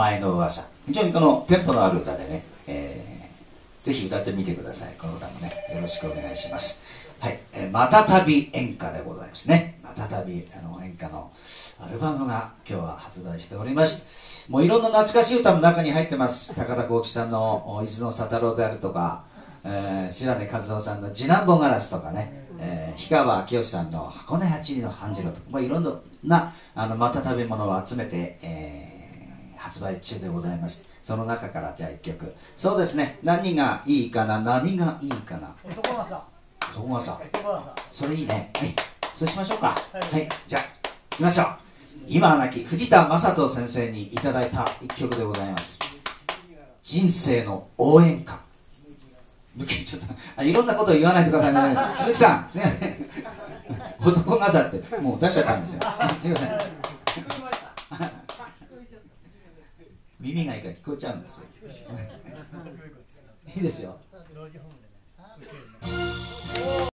前の噂。非常にこのテンポのある歌でね、えー、ぜひ歌ってみてください。この歌もねよろしくお願いします。はい、えー、またたび演歌でございますね。またたびあの演歌のアルバムが今日は発売しております。もういろんな懐かしい歌も中に入ってます。高田幸喜さんの「伊豆の佐太郎」であるとか、えー、白根和夫さんの「次男坊ガラス」とかね、えー、氷川きよしさんの「箱根八里の半次郎」とか、まあ、いろんなあのまた食べ物を集めて、えー、発売中でございますその中からじゃあ1曲。そうですね。何がいいかな？何がいいかな？男が男がさそれいいね。はい。そうしましょうか。はい、はい、じゃあ行きましょう。今は亡き藤田正人先生にいただいた1曲でございます。人生の応援歌。ちょっとあいろんなことを言わないでくださいね。鈴木さん。すみません。男がさってもう出しちゃったんですよ。すみません耳がいいから聞こえちゃうんですよ。いいですよ。